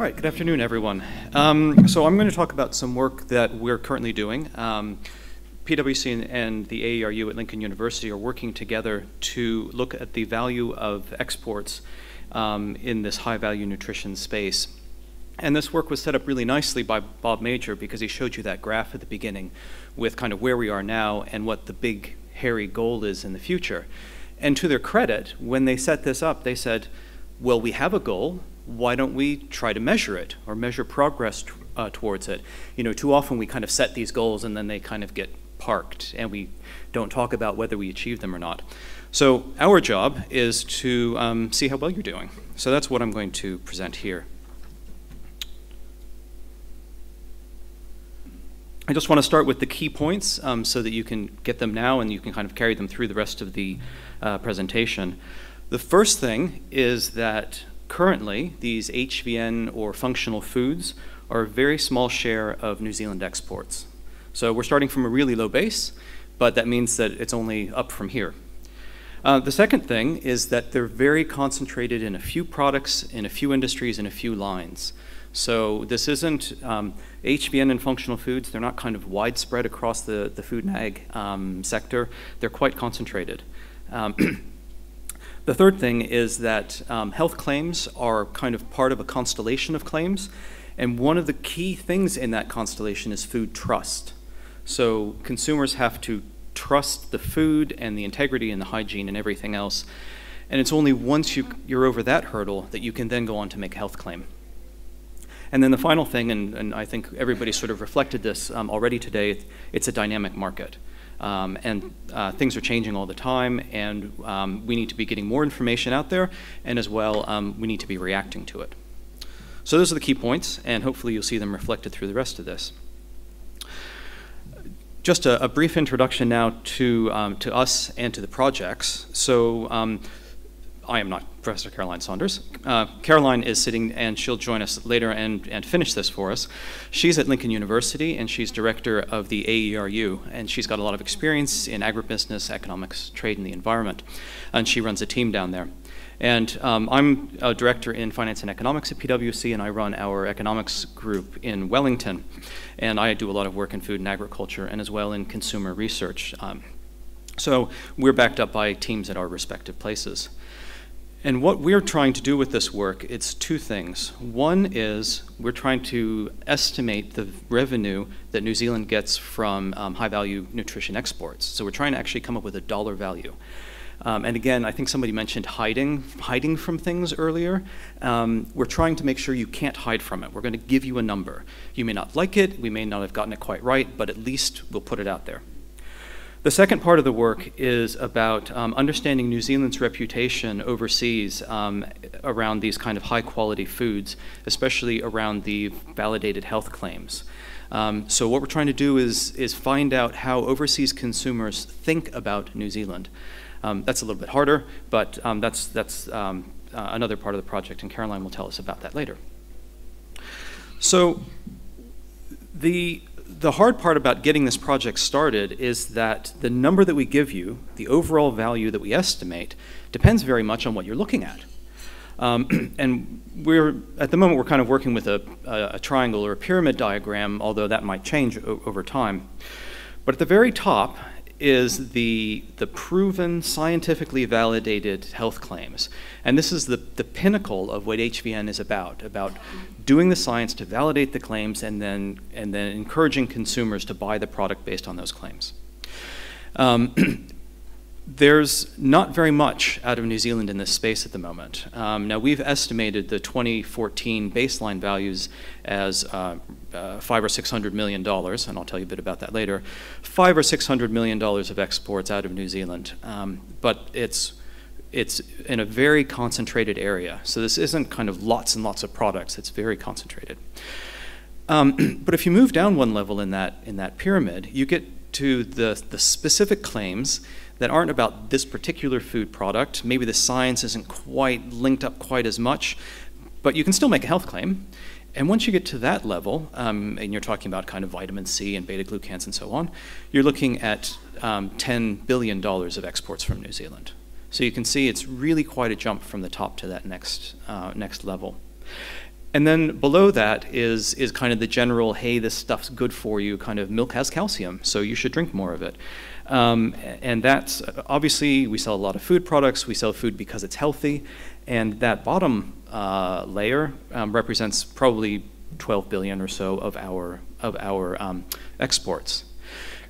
All right, good afternoon, everyone. Um, so I'm going to talk about some work that we're currently doing. Um, PwC and, and the AERU at Lincoln University are working together to look at the value of exports um, in this high-value nutrition space. And this work was set up really nicely by Bob Major because he showed you that graph at the beginning with kind of where we are now and what the big hairy goal is in the future. And to their credit, when they set this up, they said, well, we have a goal, why don't we try to measure it or measure progress uh, towards it? You know, too often we kind of set these goals and then they kind of get parked and we don't talk about whether we achieve them or not. So our job is to um, see how well you're doing. So that's what I'm going to present here. I just want to start with the key points um, so that you can get them now and you can kind of carry them through the rest of the uh, presentation. The first thing is that Currently, these HVN or functional foods are a very small share of New Zealand exports. So we're starting from a really low base, but that means that it's only up from here. Uh, the second thing is that they're very concentrated in a few products, in a few industries, in a few lines. So this isn't um, and functional foods. They're not kind of widespread across the, the food and ag um, sector. They're quite concentrated. Um, The third thing is that um, health claims are kind of part of a constellation of claims, and one of the key things in that constellation is food trust. So consumers have to trust the food and the integrity and the hygiene and everything else. And it's only once you, you're over that hurdle that you can then go on to make a health claim. And then the final thing, and, and I think everybody sort of reflected this um, already today, it's a dynamic market. Um, and uh, things are changing all the time, and um, we need to be getting more information out there, and as well, um, we need to be reacting to it. So those are the key points, and hopefully you'll see them reflected through the rest of this. Just a, a brief introduction now to, um, to us and to the projects. So um, I am not Professor Caroline Saunders. Uh, Caroline is sitting, and she'll join us later and, and finish this for us. She's at Lincoln University, and she's director of the AERU, and she's got a lot of experience in agribusiness, economics, trade, and the environment, and she runs a team down there. And um, I'm a director in finance and economics at PwC, and I run our economics group in Wellington. And I do a lot of work in food and agriculture, and as well in consumer research. Um, so we're backed up by teams at our respective places. And what we're trying to do with this work, it's two things. One is we're trying to estimate the revenue that New Zealand gets from um, high-value nutrition exports. So we're trying to actually come up with a dollar value. Um, and again, I think somebody mentioned hiding, hiding from things earlier. Um, we're trying to make sure you can't hide from it. We're going to give you a number. You may not like it, we may not have gotten it quite right, but at least we'll put it out there. The second part of the work is about um, understanding New Zealand's reputation overseas um, around these kind of high quality foods, especially around the validated health claims. Um, so what we're trying to do is, is find out how overseas consumers think about New Zealand. Um, that's a little bit harder, but um, that's, that's um, uh, another part of the project, and Caroline will tell us about that later. So the the hard part about getting this project started is that the number that we give you, the overall value that we estimate, depends very much on what you're looking at. Um, and we're, at the moment, we're kind of working with a, a, a triangle or a pyramid diagram, although that might change over time. But at the very top is the, the proven, scientifically validated health claims. And this is the, the pinnacle of what HVN is about, about doing the science to validate the claims and then, and then encouraging consumers to buy the product based on those claims. Um, there's not very much out of New Zealand in this space at the moment. Um, now, we've estimated the 2014 baseline values as uh, uh, five or six hundred million dollars, and I'll tell you a bit about that later. Five or six hundred million dollars of exports out of New Zealand, um, but it's it's in a very concentrated area. So this isn't kind of lots and lots of products. It's very concentrated. Um, but if you move down one level in that in that pyramid, you get to the the specific claims that aren't about this particular food product. Maybe the science isn't quite linked up quite as much, but you can still make a health claim. And once you get to that level, um, and you're talking about kind of vitamin C and beta glucans and so on, you're looking at um, $10 billion of exports from New Zealand. So you can see it's really quite a jump from the top to that next, uh, next level. And then below that is, is kind of the general, hey, this stuff's good for you, kind of milk has calcium, so you should drink more of it. Um, and that's obviously, we sell a lot of food products, we sell food because it's healthy, and that bottom uh, layer um, represents probably 12 billion or so of our, of our um, exports.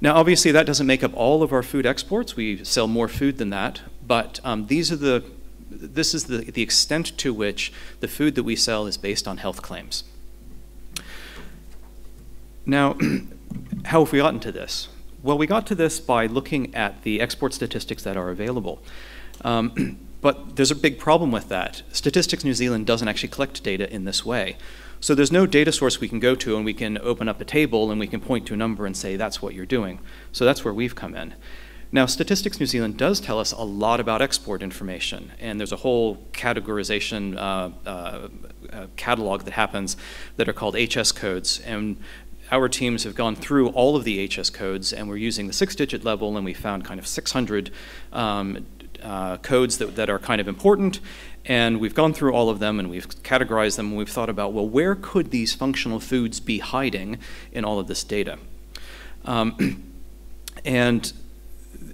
Now, obviously, that doesn't make up all of our food exports. We sell more food than that, but um, these are the this is the, the extent to which the food that we sell is based on health claims. Now, how have we gotten to this? Well, we got to this by looking at the export statistics that are available. Um, but there's a big problem with that. Statistics New Zealand doesn't actually collect data in this way. So there's no data source we can go to and we can open up a table and we can point to a number and say that's what you're doing. So that's where we've come in. Now, Statistics New Zealand does tell us a lot about export information, and there's a whole categorization uh, uh, uh, catalog that happens that are called HS codes. And our teams have gone through all of the HS codes, and we're using the six-digit level, and we found kind of 600 um, uh, codes that, that are kind of important, and we've gone through all of them and we've categorized them and we've thought about, well, where could these functional foods be hiding in all of this data? Um, and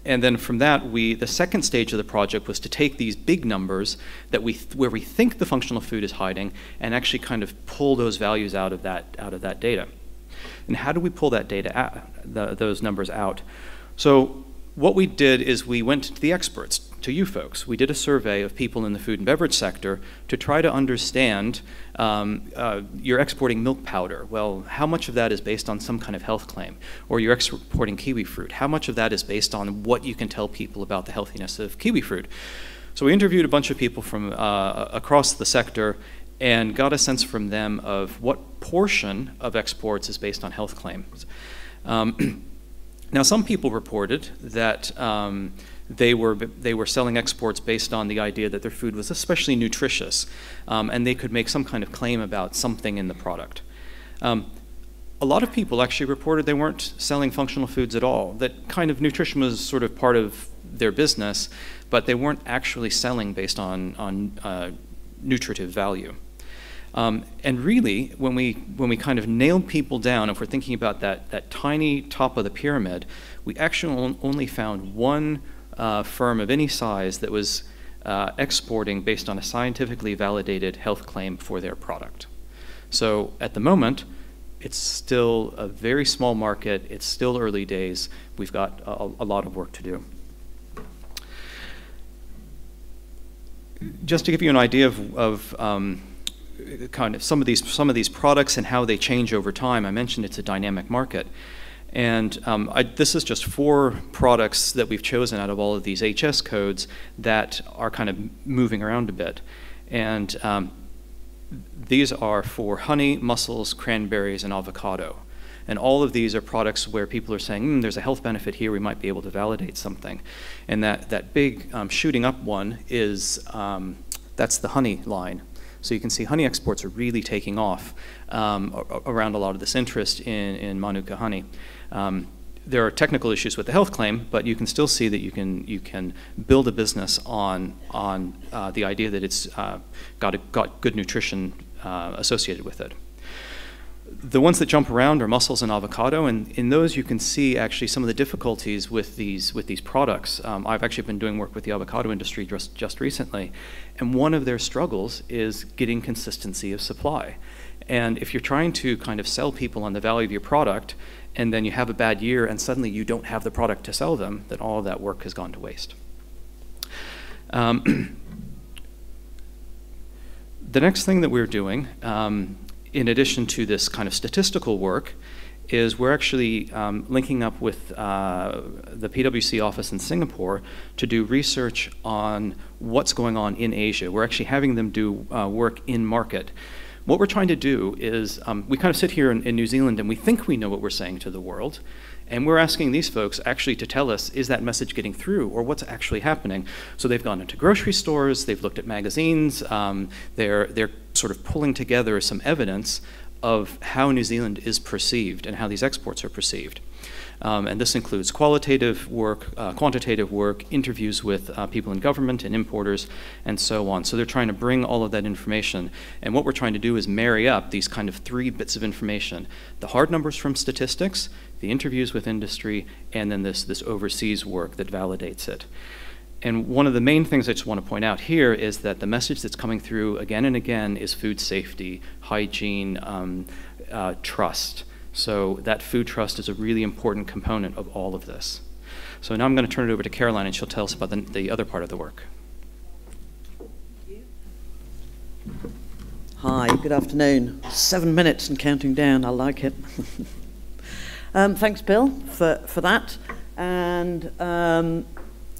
and then from that, we the second stage of the project was to take these big numbers that we where we think the functional food is hiding and actually kind of pull those values out of that out of that data. And how do we pull that data the, those numbers out? So what we did is we went to the experts to you folks. We did a survey of people in the food and beverage sector to try to understand um, uh, you're exporting milk powder. Well, how much of that is based on some kind of health claim? Or you're exporting kiwi fruit. How much of that is based on what you can tell people about the healthiness of kiwi fruit? So we interviewed a bunch of people from uh, across the sector and got a sense from them of what portion of exports is based on health claims. Um, now, some people reported that um, they were, they were selling exports based on the idea that their food was especially nutritious um, and they could make some kind of claim about something in the product. Um, a lot of people actually reported they weren't selling functional foods at all, that kind of nutrition was sort of part of their business, but they weren't actually selling based on, on uh, nutritive value. Um, and really, when we, when we kind of nailed people down, if we're thinking about that, that tiny top of the pyramid, we actually only found one uh, firm of any size that was uh, exporting based on a scientifically validated health claim for their product. So at the moment, it's still a very small market. It's still early days. We've got a, a lot of work to do. Just to give you an idea of, of um, kind of some of these some of these products and how they change over time, I mentioned it's a dynamic market. And um, I, this is just four products that we've chosen out of all of these HS codes that are kind of moving around a bit. And um, these are for honey, mussels, cranberries, and avocado. And all of these are products where people are saying, mm, there's a health benefit here, we might be able to validate something. And that, that big um, shooting up one is, um, that's the honey line. So you can see honey exports are really taking off um, around a lot of this interest in, in Manuka honey. Um, there are technical issues with the health claim, but you can still see that you can you can build a business on on uh, the idea that it's uh, got a, got good nutrition uh, associated with it. The ones that jump around are mussels and avocado, and in those you can see actually some of the difficulties with these with these products. Um, I've actually been doing work with the avocado industry just just recently, and one of their struggles is getting consistency of supply. And if you're trying to kind of sell people on the value of your product, and then you have a bad year and suddenly you don't have the product to sell them, then all of that work has gone to waste. Um, the next thing that we're doing, um, in addition to this kind of statistical work, is we're actually um, linking up with uh, the PwC office in Singapore to do research on what's going on in Asia. We're actually having them do uh, work in market. What we're trying to do is um, we kind of sit here in, in, New Zealand and we think we know what we're saying to the world. And we're asking these folks actually to tell us is that message getting through or what's actually happening? So they've gone into grocery stores, they've looked at magazines, um, they're, they're sort of pulling together some evidence of how New Zealand is perceived and how these exports are perceived. Um, and this includes qualitative work, uh, quantitative work, interviews with uh, people in government and importers, and so on. So they're trying to bring all of that information. And what we're trying to do is marry up these kind of three bits of information the hard numbers from statistics, the interviews with industry, and then this, this overseas work that validates it. And one of the main things I just want to point out here is that the message that's coming through again and again is food safety, hygiene, um, uh, trust. So that food trust is a really important component of all of this. So now I'm going to turn it over to Caroline, and she'll tell us about the, the other part of the work. Hi, good afternoon. Seven minutes and counting down. I like it. um, thanks, Bill, for, for that. And um,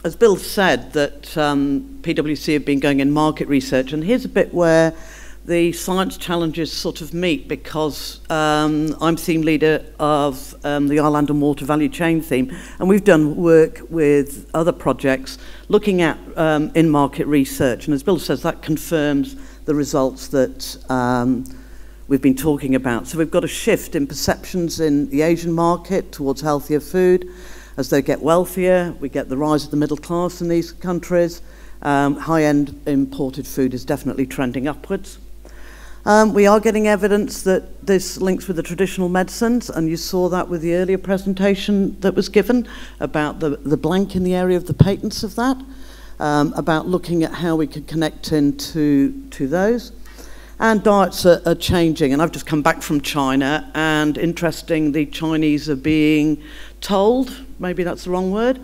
as Bill said, that um, PwC have been going in market research, and here's a bit where the science challenges sort of meet because um, I'm theme leader of um, the Island and Water Value Chain theme, and we've done work with other projects looking at um, in market research. And as Bill says, that confirms the results that um, we've been talking about. So we've got a shift in perceptions in the Asian market towards healthier food. As they get wealthier, we get the rise of the middle class in these countries. Um, high-end imported food is definitely trending upwards. Um, we are getting evidence that this links with the traditional medicines, and you saw that with the earlier presentation that was given about the, the blank in the area of the patents of that, um, about looking at how we could connect into to those. And diets are, are changing, and I've just come back from China, and interesting, the Chinese are being told, maybe that's the wrong word,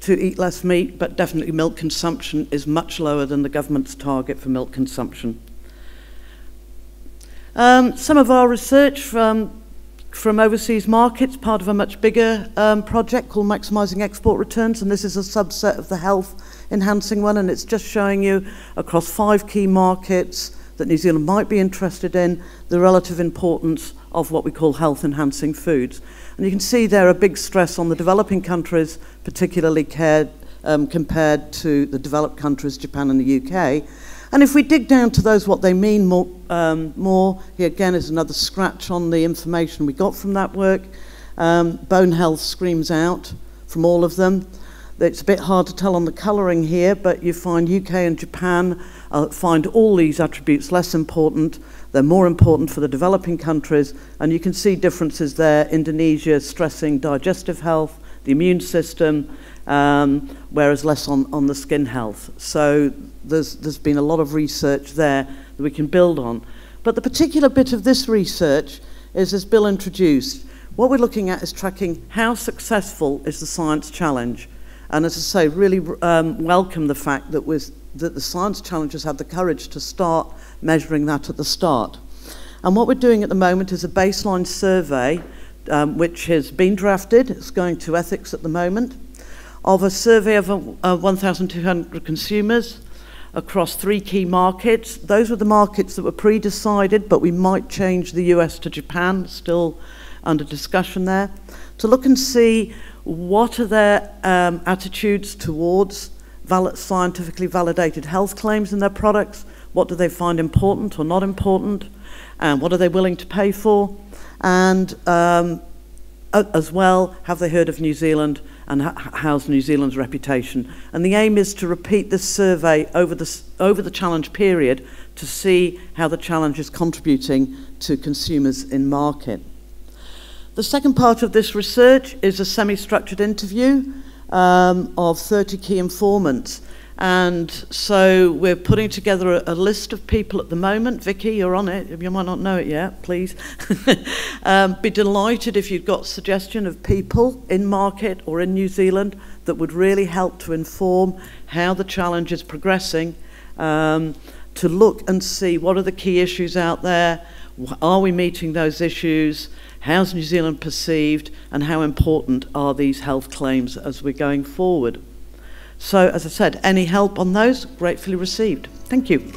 to eat less meat, but definitely milk consumption is much lower than the government's target for milk consumption. Um, some of our research from, from overseas markets, part of a much bigger um, project called Maximising Export Returns, and this is a subset of the health enhancing one, and it's just showing you across five key markets that New Zealand might be interested in the relative importance of what we call health enhancing foods. And you can see there a big stress on the developing countries, particularly um, compared to the developed countries, Japan and the UK. And if we dig down to those, what they mean more, um, more here again is another scratch on the information we got from that work. Um, bone health screams out from all of them. It's a bit hard to tell on the colouring here, but you find UK and Japan uh, find all these attributes less important. They're more important for the developing countries, and you can see differences there. Indonesia stressing digestive health, the immune system, um, whereas less on, on the skin health. So there's, there's been a lot of research there that we can build on. But the particular bit of this research is, as Bill introduced, what we're looking at is tracking how successful is the science challenge. And as I say, really um, welcome the fact that, that the science challenge has had the courage to start measuring that at the start. And what we're doing at the moment is a baseline survey, um, which has been drafted. It's going to ethics at the moment, of a survey of uh, 1,200 consumers across three key markets. Those were the markets that were pre-decided, but we might change the US to Japan, still under discussion there, to look and see what are their um, attitudes towards valid, scientifically validated health claims in their products, what do they find important or not important, and what are they willing to pay for, and um, as well, have they heard of New Zealand and how's New Zealand's reputation. And the aim is to repeat this survey over the, over the challenge period to see how the challenge is contributing to consumers in market. The second part of this research is a semi-structured interview um, of 30 key informants. And so we're putting together a, a, list of people at the moment. Vicky, you're on it. You might not know it yet, please. um, be delighted if you've got suggestion of people in market or in New Zealand that would really help to inform how the challenge is progressing, um, to look and see what are the key issues out there, are we meeting those issues, how's New Zealand perceived, and how important are these health claims as we're going forward. So, as I said, any help on those, gratefully received. Thank you.